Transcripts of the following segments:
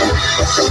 Thank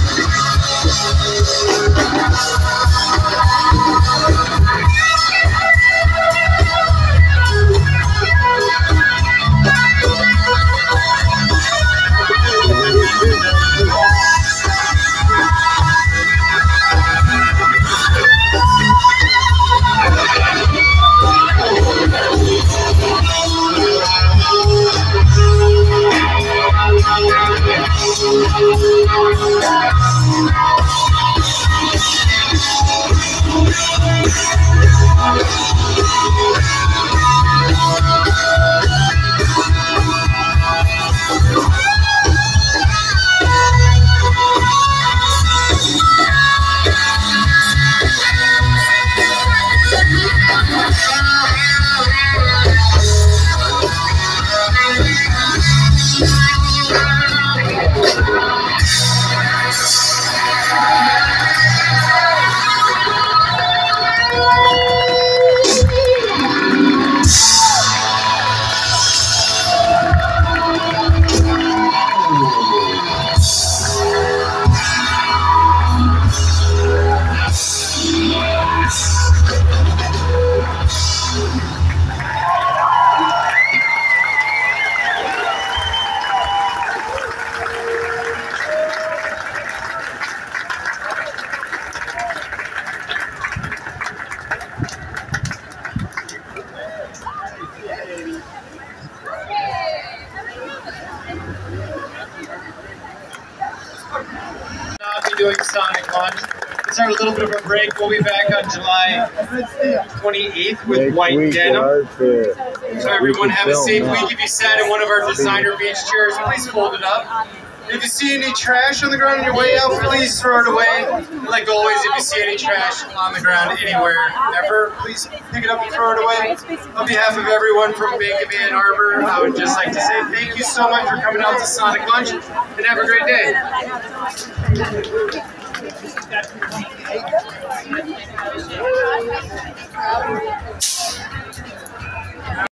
doing Sonic Lunch. Let's start a little bit of a break. We'll be back on July 28th with Next White week, Denim. So everyone have a safe now. week. If you sat in one of our designer beach chairs, please fold it up. If you see any trash on the ground on your way out, please throw it away. Like always, if you see any trash on the ground anywhere, ever, please pick it up and throw it away. On behalf of everyone from Bank of Ann Arbor, I would just like to say thank you so much for coming out to Sonic Lunch and have a great day.